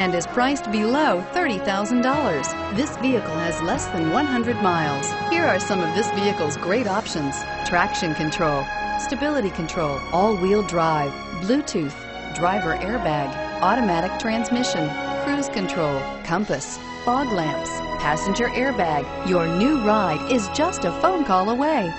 and is priced below $30,000. This vehicle has less than 100 miles. Here are some of this vehicle's great options. Traction control, stability control, all-wheel drive, Bluetooth, driver airbag, automatic transmission, cruise control, compass, fog lamps, passenger airbag. Your new ride is just a phone call away.